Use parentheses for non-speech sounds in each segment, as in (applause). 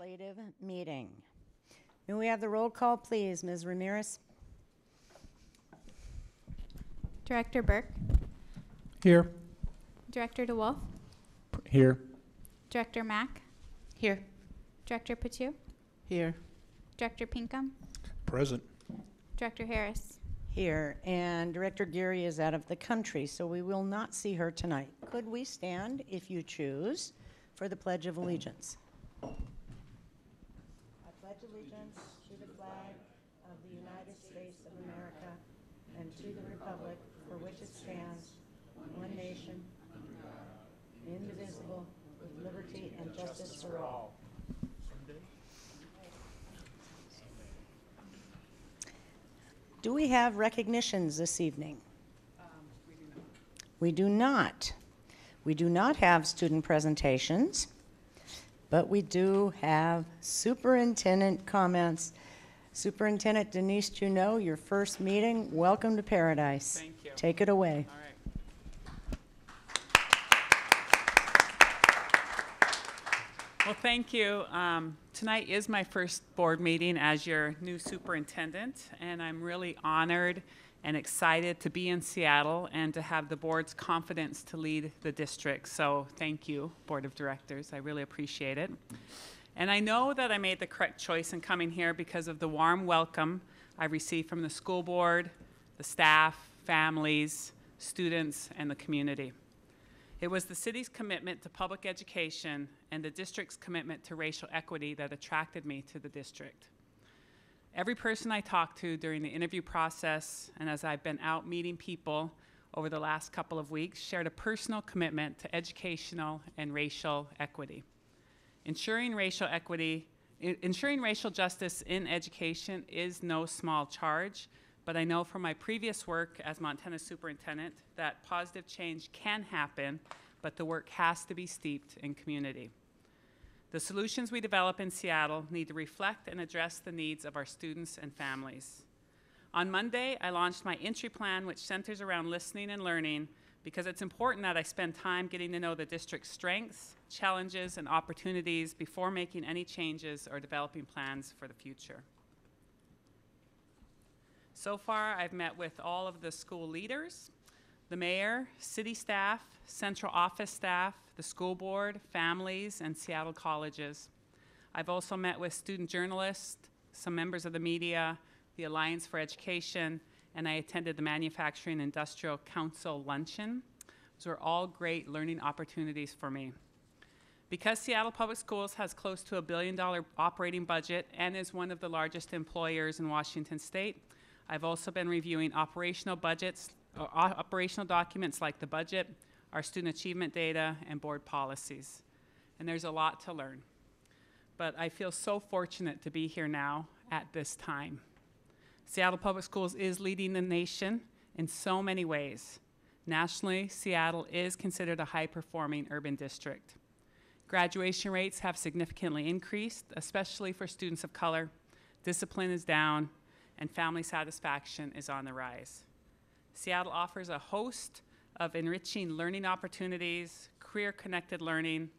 legislative meeting. May we have the roll call, please? Ms. Ramirez? Director Burke, Here. Director DeWolf, Here. Director Mack, Here. Director Patu, Here. Director Pinkham, Present. Director Harris. Here, and Director Geary is out of the country, so we will not see her tonight. Could we stand, if you choose, for the Pledge of Allegiance? Allegiance to the flag of the United States of America and to the republic for which it stands, one nation, indivisible, with liberty and justice for all. Do we have recognitions this evening? We do not. We do not have student presentations, but we do have superintendent comments. Superintendent Denise Juneau, your first meeting, welcome to Paradise. Thank you. Take it away. All right. Well, thank you. Um, Tonight is my first board meeting as your new superintendent, and I'm really honored and excited to be in Seattle and to have the board's confidence to lead the district. So thank you, Board of Directors. I really appreciate it. And I know that I made the correct choice in coming here because of the warm welcome I received from the school board, the staff, families, students, and the community. It was the city's commitment to public education and the district's commitment to racial equity that attracted me to the district. Every person I talked to during the interview process and as I've been out meeting people over the last couple of weeks shared a personal commitment to educational and racial equity. Ensuring racial equity, ensuring racial justice in education is no small charge, but I know from my previous work as Montana superintendent that positive change can happen, but the work has to be steeped in community. The solutions we develop in Seattle need to reflect and address the needs of our students and families. On Monday, I launched my entry plan, which centers around listening and learning because it's important that I spend time getting to know the district's strengths, challenges, and opportunities before making any changes or developing plans for the future. So far, I've met with all of the school leaders, the mayor, city staff, central office staff, the school board, families, and Seattle colleges. I've also met with student journalists, some members of the media, the Alliance for Education, and I attended the Manufacturing Industrial Council luncheon. Those were all great learning opportunities for me. Because Seattle Public Schools has close to a billion dollar operating budget and is one of the largest employers in Washington state, I've also been reviewing operational budgets, operational documents like the budget, our student achievement data, and board policies. And there's a lot to learn. But I feel so fortunate to be here now at this time. Seattle Public Schools is leading the nation in so many ways. Nationally, Seattle is considered a high performing urban district. Graduation rates have significantly increased, especially for students of color. Discipline is down, and family satisfaction is on the rise. Seattle offers a host of enriching learning opportunities, career connected learning,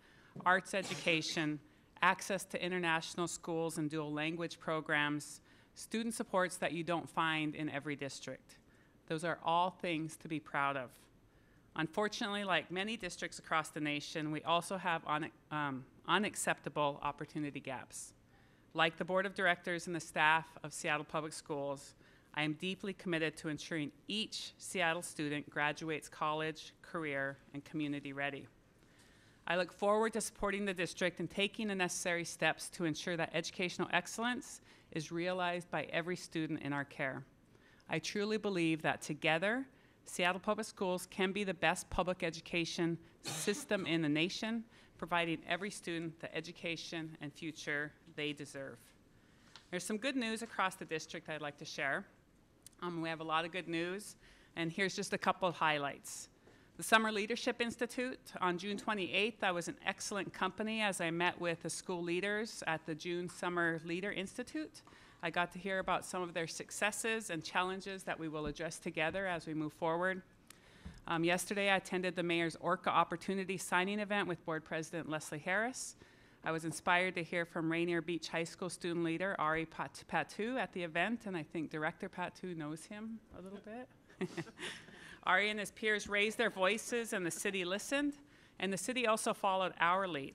arts education, access to international schools and dual language programs, student supports that you don't find in every district. Those are all things to be proud of. Unfortunately, like many districts across the nation, we also have un- um, unacceptable opportunity gaps. Like the Board of Directors and the staff of Seattle Public Schools, I am deeply committed to ensuring each Seattle student graduates college, career, and community ready. I look forward to supporting the district and taking the necessary steps to ensure that educational excellence is realized by every student in our care. I truly believe that together, Seattle Public Schools can be the best public education system in the nation, providing every student the education and future they deserve. There's some good news across the district I'd like to share. Um, we have a lot of good news, and here's just a couple of highlights. The Summer Leadership Institute, on June 28th, I was an excellent company as I met with the school leaders at the June Summer Leader Institute. I got to hear about some of their successes and challenges that we will address together as we move forward. Um, yesterday, I attended the Mayor's Orca Opportunity Signing event with Board President Leslie Harris. I was inspired to hear from Rainier Beach High School student leader Ari Pat- Patu at the event, and I think Director Patu knows him a little bit. (laughs) Ari and his peers raised their voices, and the city listened, and the city also followed our lead,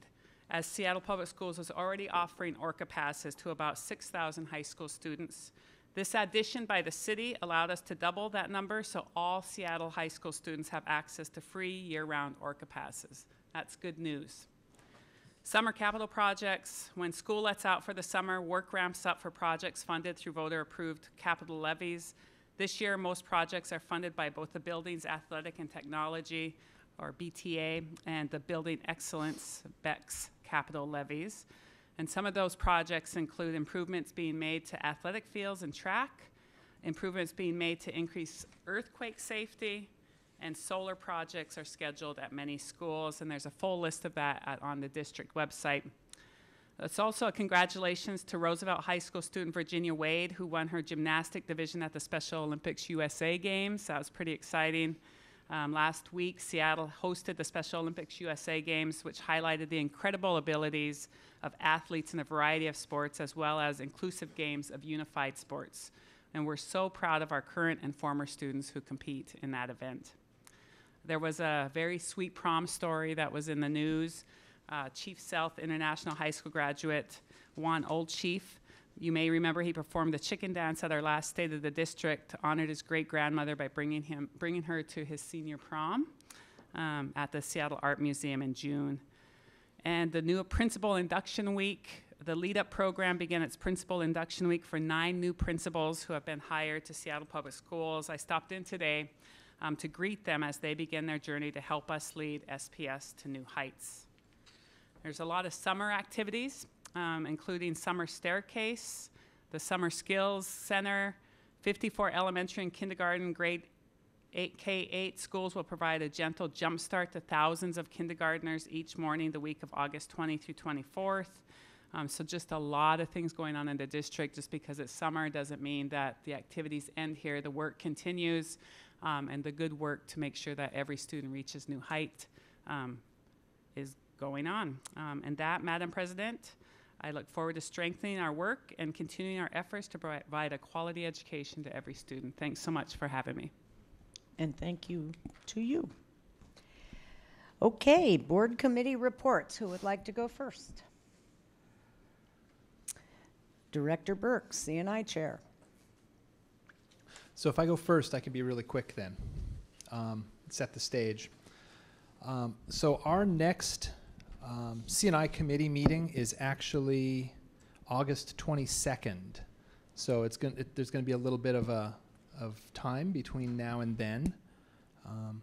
as Seattle Public Schools was already offering Orca passes to about 6,000 high school students. This addition by the city allowed us to double that number, so all Seattle high school students have access to free year-round Orca passes. That's good news. Summer capital projects, when school lets out for the summer, work ramps up for projects funded through voter-approved capital levies. This year, most projects are funded by both the Buildings Athletic and Technology, or BTA, and the Building Excellence, BEX, capital levies. And some of those projects include improvements being made to athletic fields and track, improvements being made to increase earthquake safety, and solar projects are scheduled at many schools, and there's a full list of that at, on the district website. It's also a congratulations to Roosevelt High School student Virginia Wade, who won her gymnastic division at the Special Olympics USA Games. That was pretty exciting. Um, last week, Seattle hosted the Special Olympics USA Games, which highlighted the incredible abilities of athletes in a variety of sports, as well as inclusive games of unified sports. And we're so proud of our current and former students who compete in that event. There was a very sweet prom story that was in the news. Uh, Chief Sealth International High School graduate Juan Old Chief. You may remember he performed the chicken dance at our last State of the District, honored his great grandmother by bringing, him, bringing her to his senior prom um, at the Seattle Art Museum in June. And the new principal induction week, the lead up program began its principal induction week for nine new principals who have been hired to Seattle Public Schools. I stopped in today um, to greet them as they begin their journey to help us lead SPS to new heights. There's a lot of summer activities, um, including Summer Staircase, the Summer Skills Center, 54 elementary and kindergarten grade 8 K8 schools will provide a gentle jumpstart to thousands of kindergartners each morning the week of August 20 through 24th. Um, so just a lot of things going on in the district. Just because it's summer doesn't mean that the activities end here. The work continues, um, and the good work to make sure that every student reaches new height um, is going on. Um, and that, Madam President, I look forward to strengthening our work and continuing our efforts to provide a quality education to every student. Thanks so much for having me. And thank you to you. Okay, board committee reports. Who would like to go first? Director Burke, CNI Chair. So if I go first, I can be really quick then. Um, set the stage. Um, so our next um, CNI committee meeting is actually August 22nd. So it's going it, there's going to be a little bit of a of time between now and then. Um,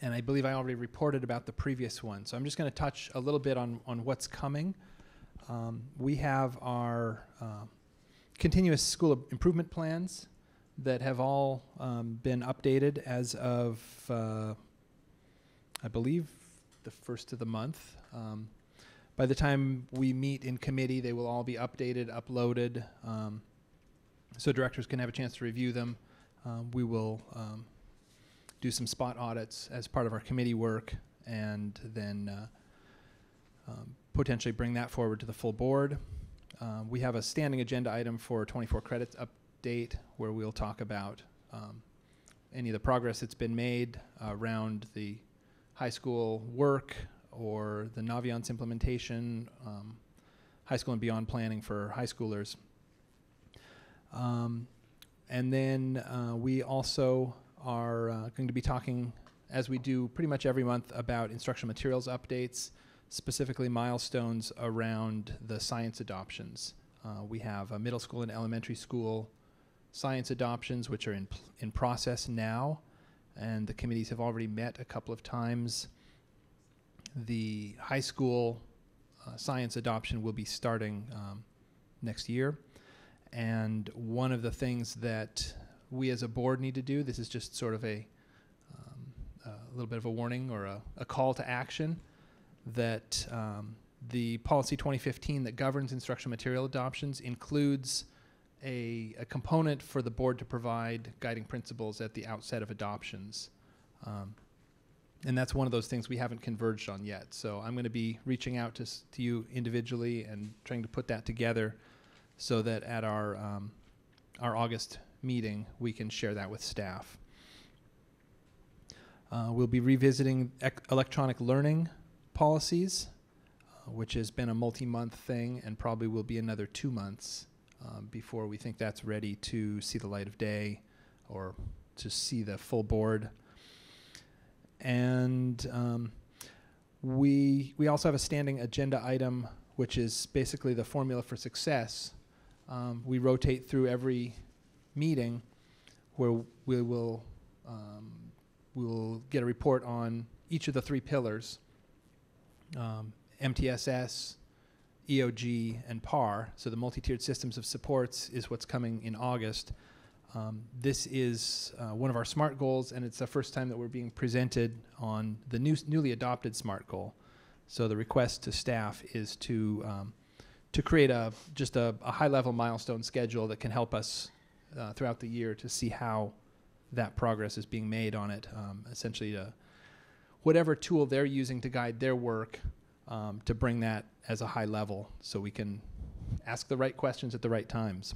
and I believe I already reported about the previous one. So I'm just going to touch a little bit on, on what's coming. Um, we have our uh, continuous school improvement plans that have all um, been updated as of, uh, I believe, the first of the month. Um, by the time we meet in committee, they will all be updated, uploaded, um, so directors can have a chance to review them. Um, we will um, do some spot audits as part of our committee work, and then uh, um, potentially bring that forward to the full board. Uh, we have a standing agenda item for 24 credits update where we'll talk about um, any of the progress that's been made around the high school work or the Naviance implementation, um, high school and beyond planning for high schoolers. Um, and then uh, we also are uh, going to be talking, as we do pretty much every month, about instructional materials updates, specifically milestones around the science adoptions. Uh, we have a middle school and elementary school science adoptions, which are in, in process now, and the committees have already met a couple of times. The high school uh, science adoption will be starting um, next year. And one of the things that we as a board need to do, this is just sort of a, um, a little bit of a warning or a, a call to action, that um, the policy 2015 that governs instructional material adoptions includes a, a component for the board to provide guiding principles at the outset of adoptions. Um, and that's one of those things we haven't converged on yet. So I'm going to be reaching out to, to you individually and trying to put that together so that at our, um, our August meeting, we can share that with staff. Uh, we'll be revisiting ec- electronic learning policies, uh, which has been a multi-month thing and probably will be another two months um, before we think that's ready to see the light of day or to see the full board. And um, we we also have a standing agenda item, which is basically the formula for success. Um, we rotate through every meeting, where we will um, we will get a report on each of the three pillars: um, MTSS, EOG, and PAR. So the multi-tiered systems of supports is what's coming in August. Um, this is uh, one of our SMART goals, and it's the first time that we're being presented on the new, newly adopted SMART goal. So the request to staff is to um, to create a just a, a high-level milestone schedule that can help us uh, throughout the year to see how that progress is being made on it. Um, essentially, to whatever tool they're using to guide their work, um, to bring that as a high level, so we can ask the right questions at the right times.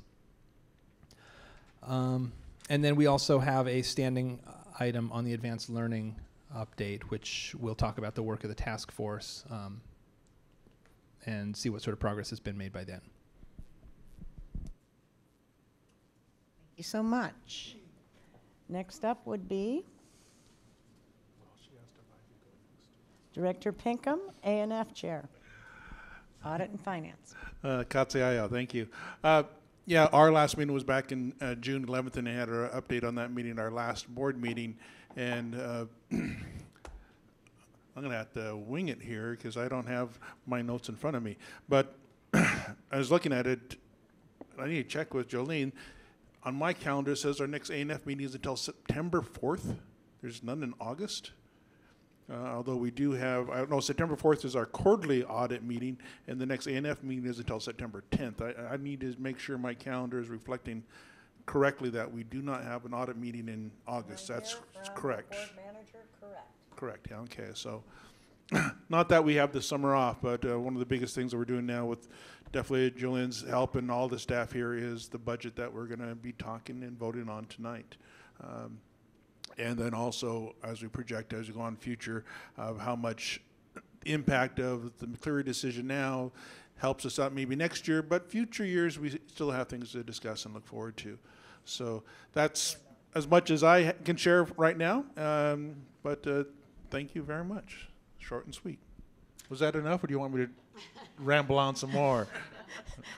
Um, and then we also have a standing item on the advanced learning update, which will talk about the work of the task force um, and see what sort of progress has been made by then. Thank you so much. Next up would be Director Pinkham, A and F Chair, Audit and Finance. Uh, Katsiaya, thank you. Uh, yeah, our last meeting was back in uh, June 11th, and I had an update on that meeting, our last board meeting. And uh, (clears throat) I'm going to have to wing it here because I don't have my notes in front of me. But (clears throat) I was looking at it. I need to check with JoLynn. On my calendar, says our next ANF meeting is until September 4th. There's none in August. Uh, although we do have, I don't know, September 4th is our quarterly audit meeting, and the next ANF meeting is until September 10th. I, I need to make sure my calendar is reflecting correctly that we do not have an audit meeting in August. That's correct. manager, correct. Correct, yeah, okay, so, (clears throat) not that we have the summer off, but uh, one of the biggest things that we're doing now with definitely Julian's help and all the staff here is the budget that we're gonna be talking and voting on tonight. Um, And then also, as we project, as we go on future, of how much impact of the McCleary decision now helps us out maybe next year, but future years, we still have things to discuss and look forward to. So that's as much as I can share right now, um, but uh, thank you very much. Short and sweet. Was that enough, or do you want me to (laughs) ramble on some more?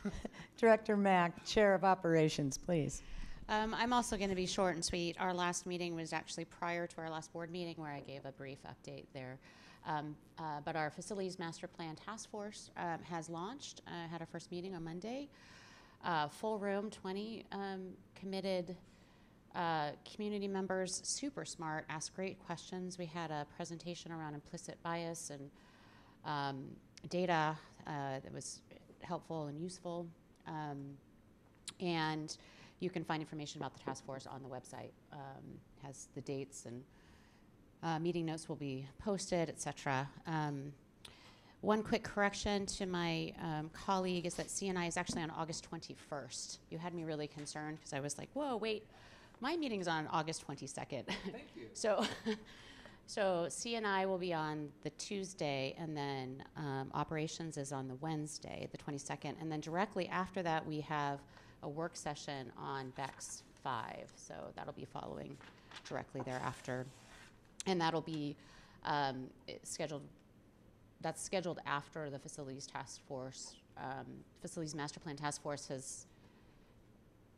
(laughs) Director Mack, Chair of Operations, please. Um, I'm also going to be short and sweet. Our last meeting was actually prior to our last board meeting where I gave a brief update there. Um, uh, but our facilities master plan task force um, has launched, uh, had our first meeting on Monday. Uh, full room, 20 um, committed uh, community members, super smart, asked great questions. We had a presentation around implicit bias and um, data uh, that was helpful and useful. Um, and you can find information about the task force on the website. Um, has the dates and uh, meeting notes will be posted, etc. Um, one quick correction to my um, colleague is that CNI is actually on August 21st. You had me really concerned because I was like, whoa, wait, my meeting's on August 22nd. Thank you. (laughs) so, (laughs) so CNI will be on the Tuesday, and then um, operations is on the Wednesday, the 22nd, and then directly after that we have a work session on BEX 5. So that'll be following directly thereafter. And that'll be um, scheduled, that's scheduled after the Facilities Task Force, um, Facilities Master Plan Task Force has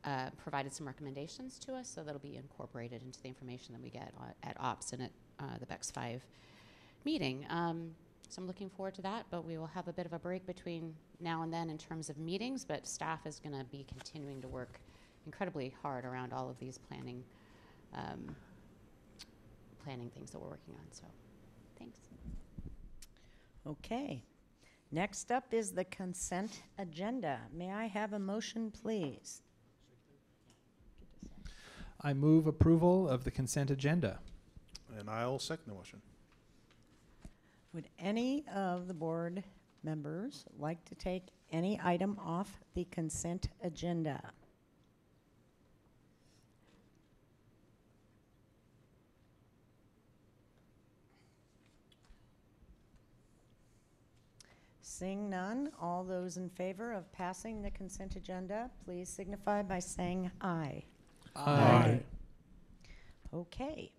uh, provided some recommendations to us, so that'll be incorporated into the information that we get o- at OPS and at uh, the BEX 5 meeting. Um, so I'm looking forward to that, but we will have a bit of a break between now and then in terms of meetings, but staff is going to be continuing to work incredibly hard around all of these planning, um, planning things that we're working on. So, thanks. Okay. Next up is the consent agenda. May I have a motion, please? I move approval of the consent agenda. And I'll second the motion. Would any of the board members like to take any item off the consent agenda? Seeing none, all those in favor of passing the consent agenda, please signify by saying aye. Aye. Okay.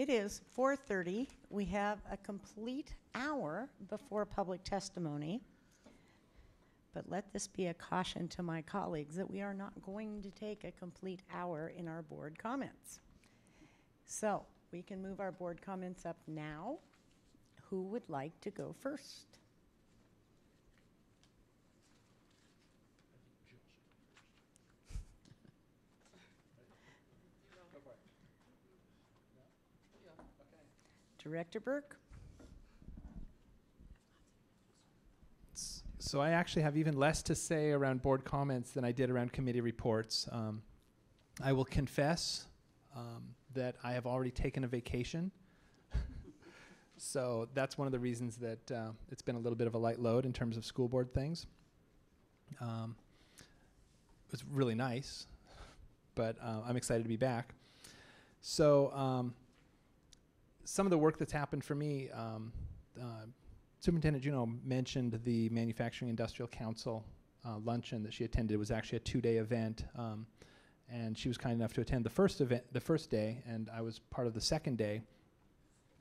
It is 4:30. We have a complete hour before public testimony. But let this be a caution to my colleagues that we are not going to take a complete hour in our board comments. So we can move our board comments up now. Who would like to go first? Director Burke? So I actually have even less to say around board comments than I did around committee reports. Um, I will confess um, that I have already taken a vacation. (laughs) so that's one of the reasons that uh, it's been a little bit of a light load in terms of school board things. Um, it was really nice, but uh, I'm excited to be back. So um, some of the work that's happened for me. Um, uh, Superintendent Juneau mentioned the Manufacturing Industrial Council uh, luncheon that she attended. It was actually a two-day event, um, and she was kind enough to attend the first event, the first day, and I was part of the second day,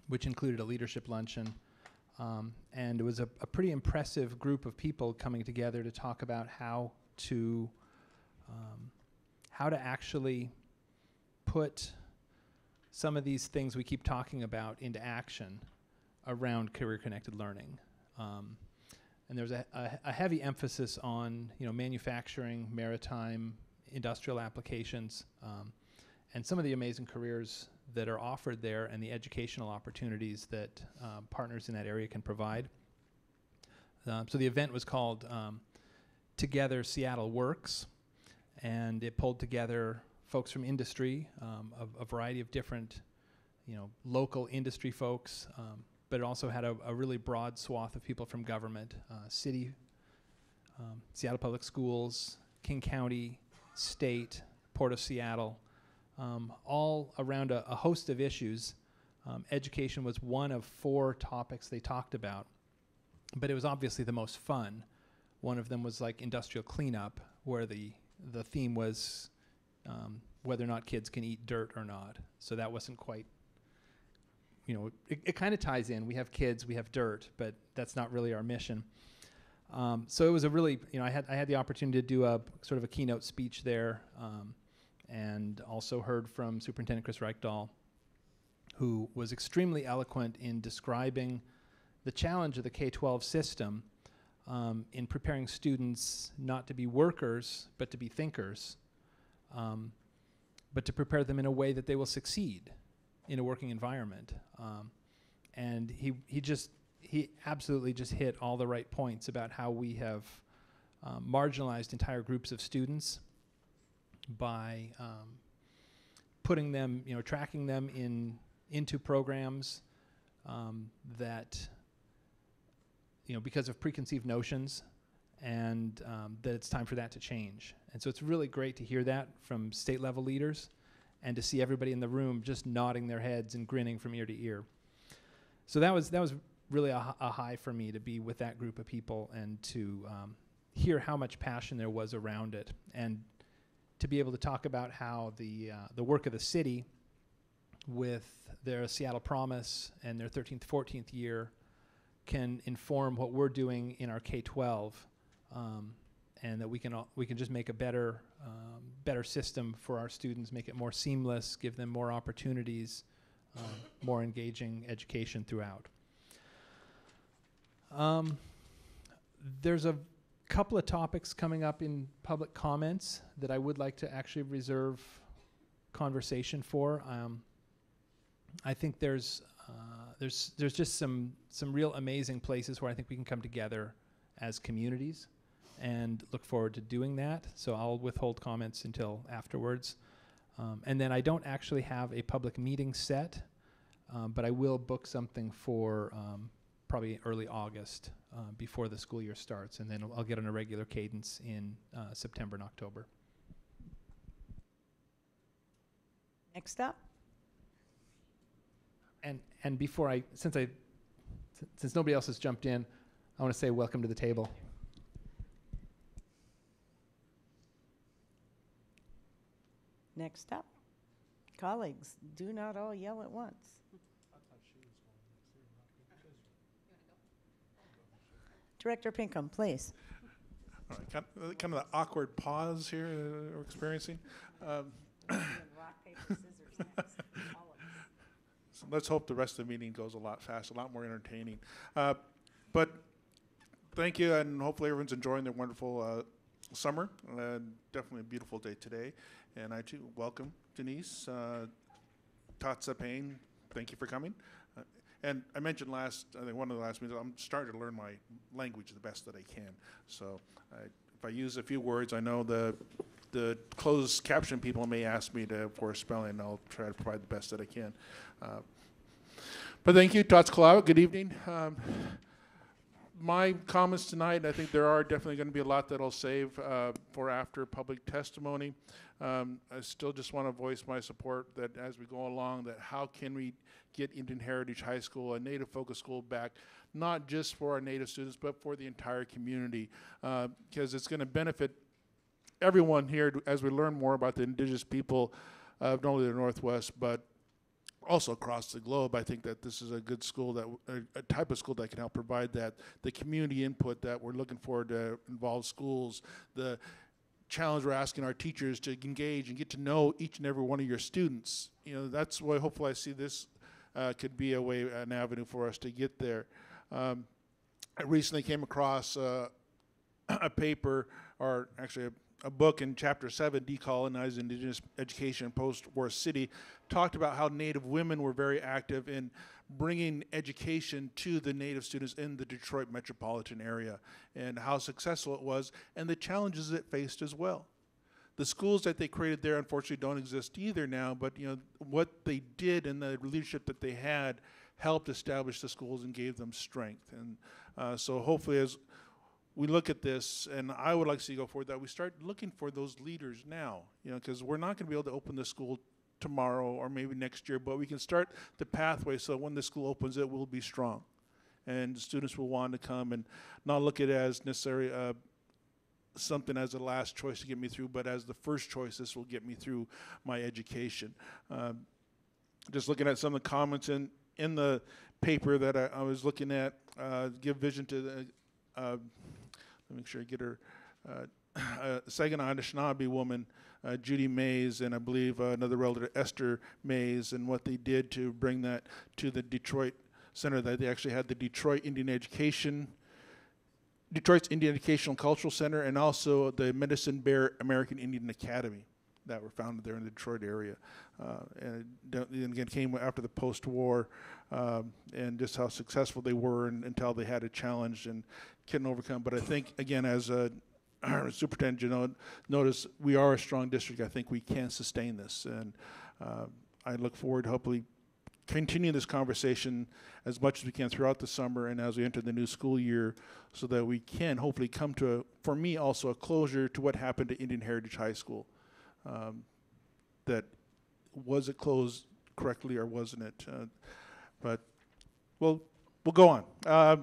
which included a leadership luncheon. Um, and it was a, a pretty impressive group of people coming together to talk about how to um, how to actually put some of these things we keep talking about into action around career connected learning. Um, and there's a, a, a heavy emphasis on you know manufacturing, maritime, industrial applications, um, and some of the amazing careers that are offered there and the educational opportunities that um, partners in that area can provide. Um, so the event was called um, Together Seattle Works, and it pulled together folks from industry, um, a, a variety of different, you know, local industry folks, um, but it also had a, a really broad swath of people from government, uh, city, um, Seattle Public Schools, King County, state, Port of Seattle, um, all around a, a host of issues. Um, education was one of four topics they talked about, but it was obviously the most fun. One of them was like industrial cleanup, where the the theme was um, whether or not kids can eat dirt or not. So that wasn't quite, you know, it, it kind of ties in. We have kids, we have dirt, but that's not really our mission. Um, so it was a really, you know, I had I had the opportunity to do a sort of a keynote speech there, um, and also heard from Superintendent Chris Reykdal, who was extremely eloquent in describing the challenge of the K-12 system um, in preparing students not to be workers but to be thinkers um, but to prepare them in a way that they will succeed in a working environment. Um, and he, he just, he absolutely just hit all the right points about how we have um, marginalized entire groups of students by um, putting them, you know, tracking them in into programs um, that, you know, because of preconceived notions and um, that it's time for that to change. And so it's really great to hear that from state level leaders and to see everybody in the room just nodding their heads and grinning from ear to ear. So that was that was really a, a high for me to be with that group of people and to um, hear how much passion there was around it and to be able to talk about how the uh, the work of the city with their Seattle Promise and their 13th 14th year can inform what we're doing in our K-12 um, and that we can all, we can just make a better um, better system for our students, make it more seamless, give them more opportunities, um, more engaging education throughout. Um, there's a couple of topics coming up in public comments that I would like to actually reserve conversation for. Um, I think there's uh, there's there's just some some real amazing places where I think we can come together as communities and look forward to doing that. So I'll withhold comments until afterwards. Um, and then I don't actually have a public meeting set Um, but I will book something for um, probably early August uh, before the school year starts, and then I'll get on a regular cadence in uh, September and October. Next up, And and before I, since I, since nobody else has jumped in, I want to say welcome to the table. Next up. Colleagues, do not all yell at once. Director Pinkham, please. All right, kind of, kind of the awkward pause here uh, we're experiencing. Um, (laughs) let's hope the rest of the meeting goes a lot faster, a lot more entertaining. Uh, But thank you, and hopefully everyone's enjoying their wonderful uh, summer. Definitely a beautiful day today. And I too welcome Denise, uh, Tatsa Payne, thank you for coming. Uh, And I mentioned last, I think one of the last meetings, I'm starting to learn my language the best that I can. So I- if I use a few words, I know the, the closed caption people may ask me to, for spelling, I'll try to provide the best that I can. Uh, But thank you, Tots Kalau, good evening. Um, My comments tonight, I think there are definitely going to be a lot that I'll save uh, for after public testimony. Um, I still just want to voice my support that as we go along, that how can we get Indian Heritage High School, a Native focused school back, not just for our Native students, but for the entire community, because it's going to benefit everyone here as we learn more about the indigenous people of not only the Northwest, but also across the globe. I think that this is a good school that, a type of school that can help provide that, the community input that we're looking for to involve schools, the challenge we're asking our teachers to engage and get to know each and every one of your students. You know, that's why hopefully I see this uh, could be a way, an avenue for us to get there. Um, I recently came across uh, (clears throat) a paper, or actually a, a book in chapter seven, Decolonize Indigenous Education in Post-War City, talked about how Native women were very active in bringing education to the Native students in the Detroit metropolitan area, and how successful it was, and the challenges it faced as well. The schools that they created there unfortunately don't exist either now, but you know what they did and the leadership that they had helped establish the schools and gave them strength. And uh, so hopefully, as we look at this, and I would like to see go forward that we start looking for those leaders now. You know, because we're not going to be able to open the school tomorrow or maybe next year, but we can start the pathway so when the school opens, it will be strong, and students will want to come and not look at it as necessary. Uh, something as a last choice to get me through, but as the first choice, this will get me through my education. Um, just looking at some of the comments in in the paper that I, I was looking at, uh, give vision to the. Uh, make sure I get her. Uh, (clears throat) uh, Saginaw Anishinaabe woman, uh, Judy Mays, and I believe uh, another relative, Esther Mays, and what they did to bring that to the Detroit Center. That they actually had the Detroit Indian Education Detroit's Indian Educational Cultural Center, and also the Medicine Bear American Indian Academy that were founded there in the Detroit area. Uh, and, and again, came after the post-war, um, and just how successful they were and, until they had a challenge and couldn't overcome. But I think, again, as a (clears throat) our superintendent, you know, notice we are a strong district. I think we can sustain this, and uh, I look forward to hopefully continue this conversation as much as we can throughout the summer and as we enter the new school year so that we can hopefully come to, a, for me also, a closure to what happened to Indian Heritage High School. Um, that was it closed correctly or wasn't it? Uh, but we'll, we'll go on. Uh,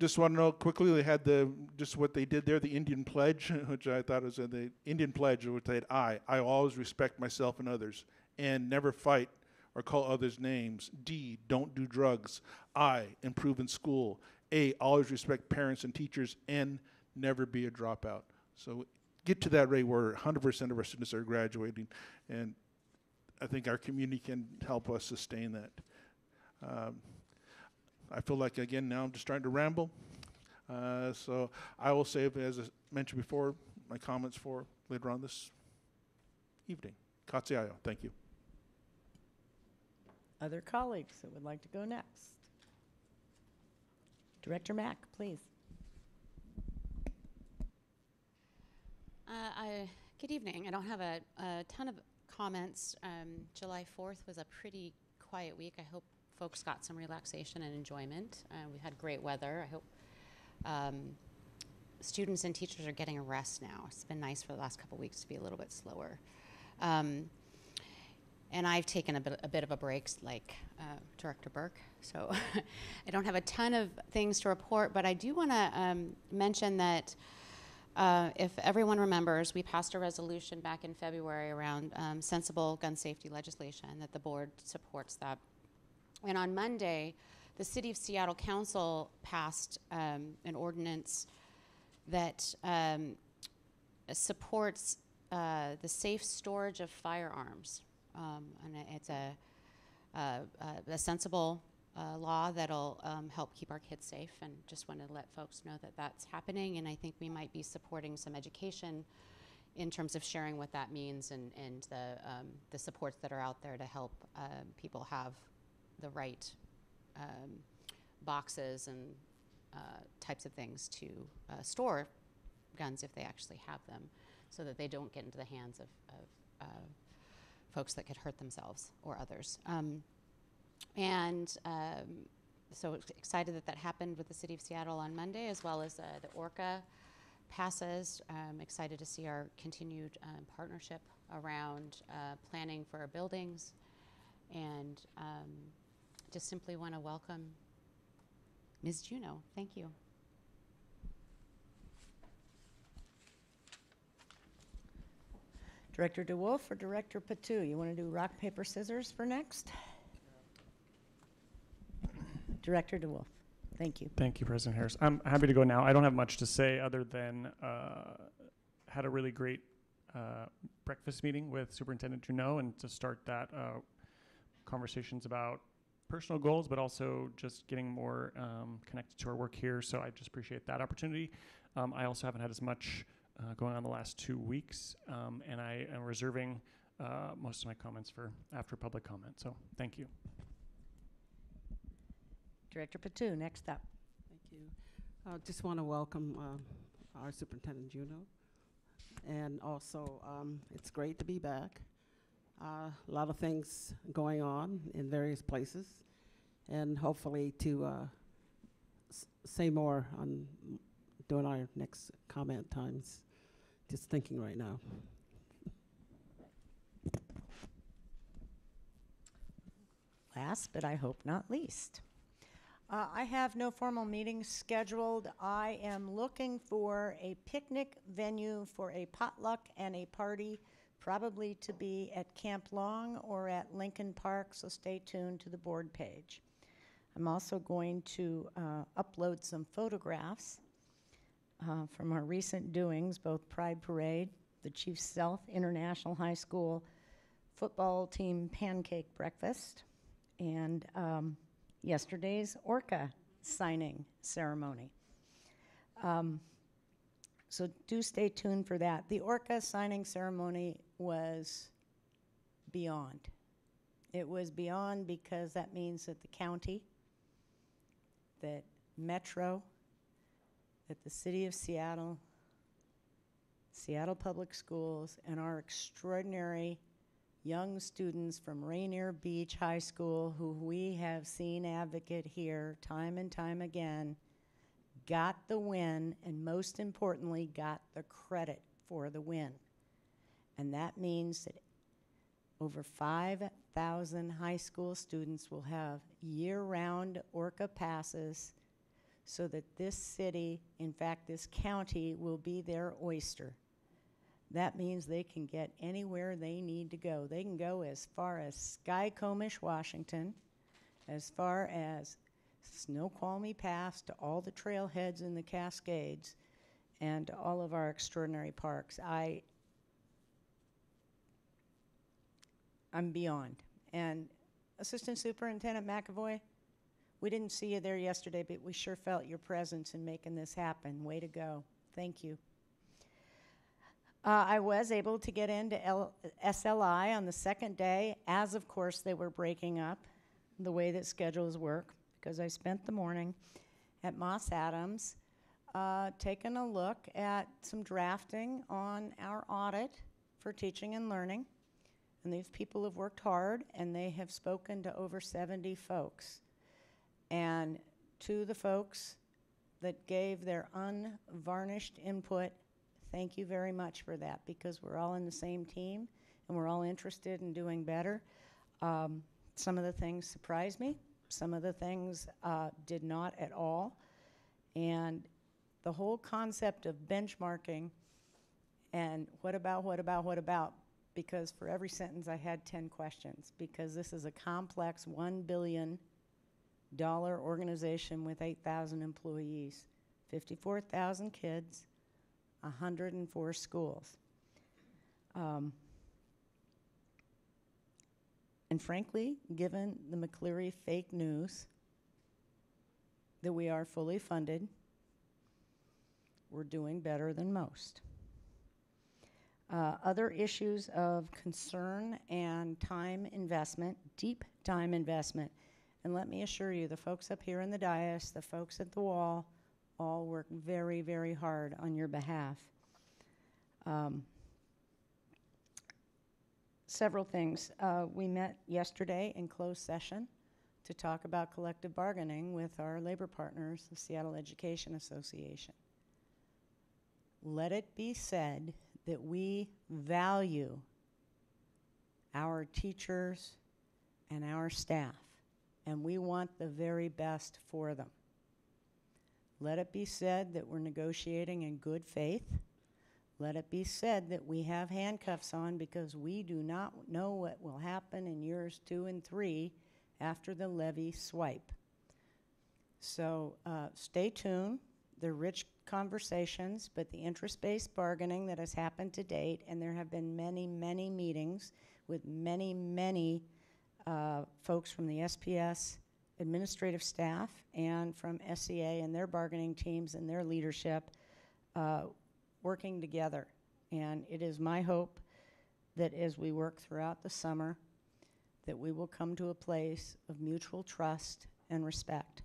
just want to know quickly, they had the, just what they did there, the Indian Pledge, (laughs) which I thought was the Indian Pledge, which they had, I, I always respect myself and others, and never fight or call others names. D, don't do drugs. I, improve in school. A, always respect parents and teachers, and never be a dropout. So get to that rate where 100% of our students are graduating, and I think our community can help us sustain that. Um, I feel like, again, now I'm just starting to ramble. Uh, so I will save, as I mentioned before, my comments for later on this evening. Katsiayo, thank you. Other colleagues that would like to go next? Director Mack, please. Uh, I, good evening. I don't have a, a ton of comments. Um, July 4th was a pretty quiet week. I hope folks got some relaxation and enjoyment. Uh, we had great weather. I hope um, students and teachers are getting a rest now. It's been nice for the last couple weeks to be a little bit slower. Um, and I've taken a bit, a bit of a break, like uh, Director Burke. So (laughs) I don't have a ton of things to report, but I do want to um, mention that uh, if everyone remembers, we passed a resolution back in February around um, sensible gun safety legislation, that the board supports that. And on Monday, the City of Seattle Council passed um, an ordinance that um, supports uh, the safe storage of firearms. Um, and it's a, a, a sensible uh, law that'll um, help keep our kids safe. And just wanted to let folks know that that's happening. And I think we might be supporting some education in terms of sharing what that means and, and the, um, the supports that are out there to help um, people have the right um, boxes and uh, types of things to uh, store guns if they actually have them, so that they don't get into the hands of, of uh, folks that could hurt themselves or others. Um, and um, so excited that that happened with the City of Seattle on Monday, as well as uh, the ORCA passes. Um, excited to see our continued um, partnership around uh, planning for our buildings, and um, just simply want to welcome Ms. Juneau. Thank you. Director DeWolf or Director Patu? You want to do rock, paper, scissors for next? Director DeWolf, thank you. Thank you, President Harris. I'm happy to go now. I don't have much to say other than uh, had a really great uh, breakfast meeting with Superintendent Juneau, and to start that, uh, conversations about personal goals, but also just getting more um, connected to our work here. So I just appreciate that opportunity. Um, I also haven't had as much uh, going on the last two weeks, um, and I am reserving uh, most of my comments for after public comment. So thank you. Director Patu, next up. Thank you. I just want to welcome um, our Superintendent Juneau. And also, um, it's great to be back. Uh, A lot of things going on in various places, and hopefully to uh, say more on during our next comment times. Just thinking right now. Last, but I hope not least. Uh, I have no formal meetings scheduled. I am looking for a picnic venue for a potluck and a party, probably to be at Camp Long or at Lincoln Park, so stay tuned to the board page. I'm also going to uh, upload some photographs uh, from our recent doings, both Pride Parade, the Chief Sealth International High School football team pancake breakfast, and um, yesterday's Orca signing ceremony. Um, so do stay tuned for that. The Orca signing ceremony was beyond. It was beyond because that means that the county, that Metro, that the city of Seattle, Seattle Public Schools, and our extraordinary young students from Rainier Beach High School, who we have seen advocate here time and time again, got the win, and most importantly, got the credit for the win. And that means that over 5,000 high school students will have year-round Orca passes so that this city, in fact, this county, will be their oyster. That means they can get anywhere they need to go. They can go as far as Skykomish, Washington, as far as Snoqualmie Pass to all the trailheads in the Cascades, and all of our extraordinary parks. I, I'm beyond. And Assistant Superintendent McAvoy, we didn't see you there yesterday, but we sure felt your presence in making this happen. Way to go. Thank you. Uh, I was able to get into L- SLI on the second day, as of course they were breaking up the way that schedules work, because I spent the morning at Moss Adams uh, taking a look at some drafting on our audit for teaching and learning. And these people have worked hard, and they have spoken to over 70 folks. And to the folks that gave their unvarnished input, thank you very much for that, because we're all in the same team, and we're all interested in doing better. Um, Some of the things surprised me, some of the things uh, did not at all. And the whole concept of benchmarking and what about, what about, what about, because for every sentence I had 10 questions, because this is a complex $1 billion organization with 8,000 employees, 54,000 kids, 104 schools. Um, and frankly, given the McCleary fake news that we are fully funded, we're doing better than most. Uh, other issues of concern and time investment, deep time investment. And let me assure you, the folks up here in the dais, the folks at the wall, all work very, very hard on your behalf. Um, several things. Uh, we met yesterday in closed session to talk about collective bargaining with our labor partners, the Seattle Education Association. Let it be said that we value our teachers and our staff, and we want the very best for them. Let it be said that we're negotiating in good faith. Let it be said that we have handcuffs on because we do not know what will happen in years two and three after the levy swipe. So uh, stay tuned. They're rich conversations, but the interest-based bargaining that has happened to date, and there have been many, many meetings with many, many uh, folks from the SPS administrative staff and from SEA and their bargaining teams and their leadership uh, working together. And it is my hope that as we work throughout the summer, that we will come to a place of mutual trust and respect.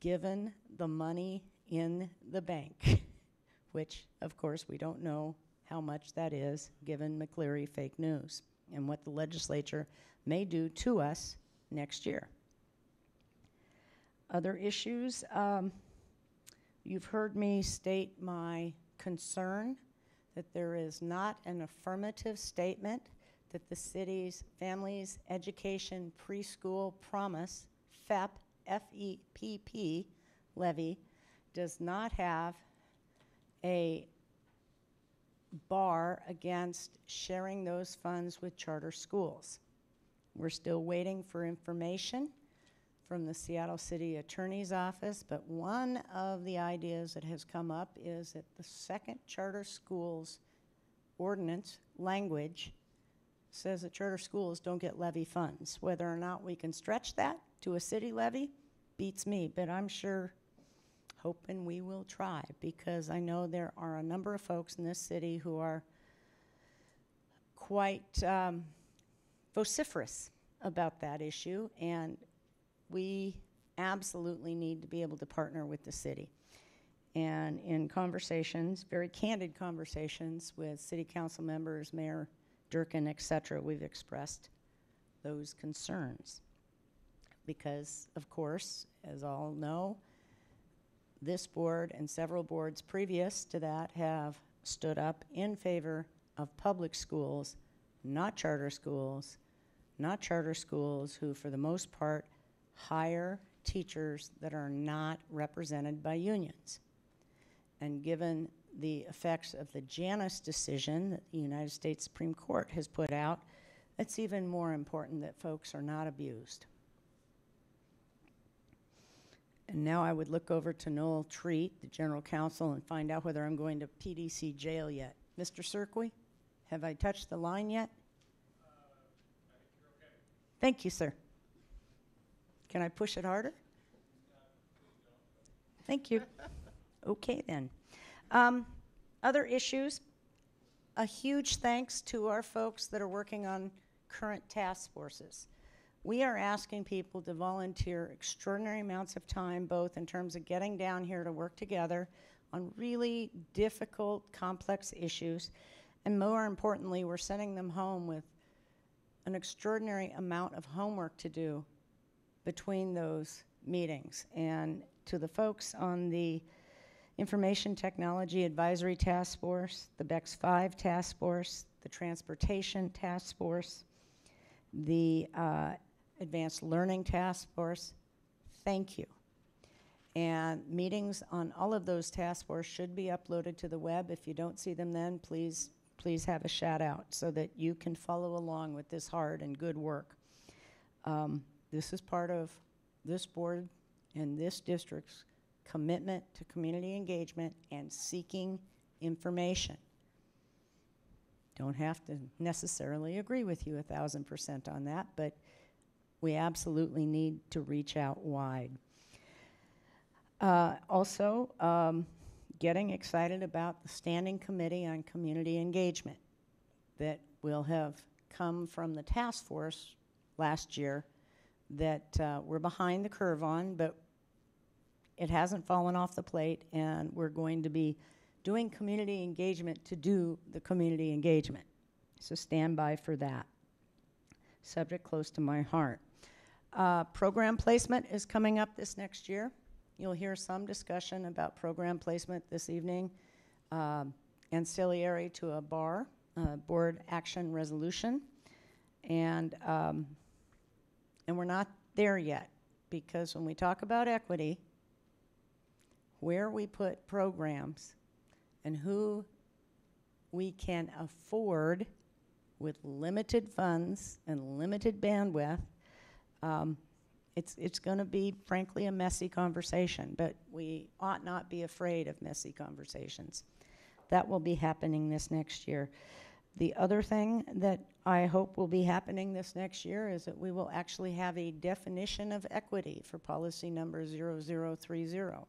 Given the money in the bank, (laughs) which, of course, we don't know how much that is, given McCleary fake news and what the legislature may do to us next year. Other issues, um, you've heard me state my concern that there is not an affirmative statement that the city's Families Education Preschool Promise, FEP, F-E-P-P levy does not have a bar against sharing those funds with charter schools. We're still waiting for information from the Seattle City Attorney's Office, but one of the ideas that has come up is that the second charter schools ordinance language says that charter schools don't get levy funds. Whether or not we can stretch that to a city levy beats me, but I'm sure, hoping we will try, because I know there are a number of folks in this city who are quite um, vociferous about that issue, and we absolutely need to be able to partner with the city. And in conversations, very candid conversations with city council members, Mayor Durkan, et cetera, we've expressed those concerns. Because, of course, as all know, this board and several boards previous to that have stood up in favor of public schools, not charter schools, not charter schools who, for the most part, hire teachers that are not represented by unions. And given the effects of the Janus decision that the United States Supreme Court has put out, it's even more important that folks are not abused. And now I would look over to Noel Treat, the general counsel, and find out whether I'm going to PDC jail yet. Mr. Cirqui, have I touched the line yet? Thank you, sir. Can I push it harder? Thank you. (laughs) Okay, then. Um, Other issues, a huge thanks to our folks that are working on current task forces. We are asking people to volunteer extraordinary amounts of time, both in terms of getting down here to work together on really difficult, complex issues, And more importantly, we're sending them home with an extraordinary amount of homework to do between those meetings. And to the folks on the Information Technology Advisory Task Force, the BEX 5 Task Force, the Transportation Task Force, the uh, Advanced Learning Task Force, thank you. And meetings on all of those task force should be uploaded to the web. If you don't see them then, please, please have a shout out so that you can follow along with this hard and good work. Um, This is part of this board and this district's commitment to community engagement and seeking information. Don't have to necessarily agree with you a thousand percent on that, but we absolutely need to reach out wide. Uh, also, um, getting excited about the Standing Committee on Community Engagement that will have come from the task force last year that uh, we're behind the curve on, but it hasn't fallen off the plate, and we're going to be doing community engagement to do the community engagement. So stand by for that. Subject close to my heart. Uh, program placement is coming up this next year. You'll hear some discussion about program placement this evening, um, ancillary to a bar, uh, board action resolution. And, um, and we're not there yet, because when we talk about equity, where we put programs and who we can afford with limited funds and limited bandwidth, um, it's, it's going to be, frankly, a messy conversation, but we ought not be afraid of messy conversations. That will be happening this next year. The other thing that I hope will be happening this next year is that we will actually have a definition of equity for policy number 0030.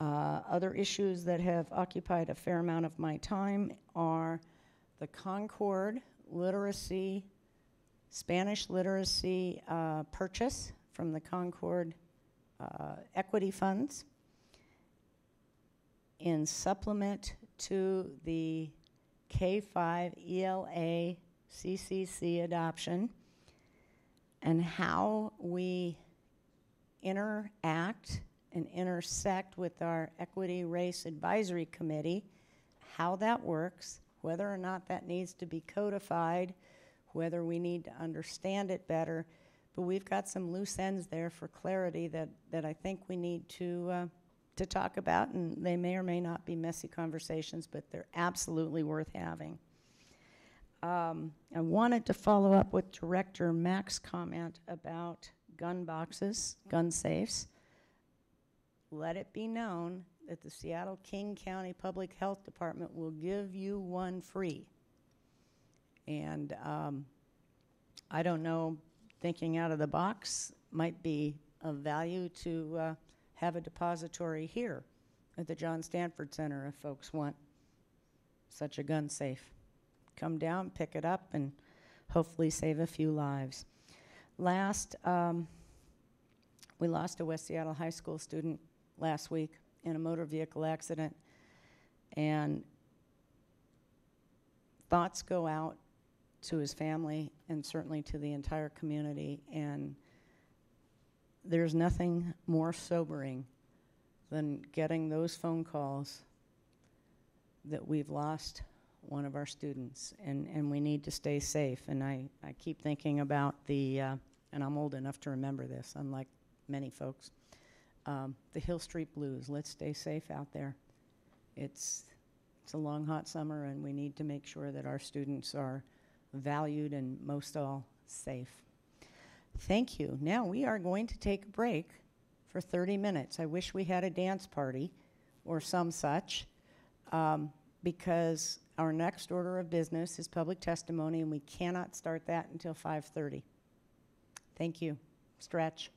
Uh, other issues that have occupied a fair amount of my time are the Concord literacy, Spanish literacy uh, purchase from the Concord uh, equity funds in supplement to the K5 ELA CCC adoption and how we interact and intersect with our Equity Race Advisory Committee, how that works, whether or not that needs to be codified, whether we need to understand it better. But we've got some loose ends there for clarity that, that I think we need to, uh, to talk about, and they may or may not be messy conversations, but they're absolutely worth having. Um, I wanted to follow up with Director Mack's comment about gun boxes, gun safes. Let it be known that the Seattle King County Public Health Department will give you one free. And um, I don't know, thinking out of the box might be of value to uh, have a depository here at the John Stanford Center if folks want such a gun safe. Come down, pick it up, and hopefully save a few lives. Last, um, we lost a West Seattle High School student last week in a motor vehicle accident. And thoughts go out to his family and certainly to the entire community. And there's nothing more sobering than getting those phone calls that we've lost one of our students and, and we need to stay safe. And I, I keep thinking about the, uh, and I'm old enough to remember this, unlike many folks, um, the Hill Street Blues. Let's stay safe out there. It's, it's a long, hot summer, and we need to make sure that our students are valued and most all safe. Thank you. Now we are going to take a break for 30 minutes. I wish we had a dance party or some such, um, because our next order of business is public testimony, and we cannot start that until 5:30. Thank you. Stretch.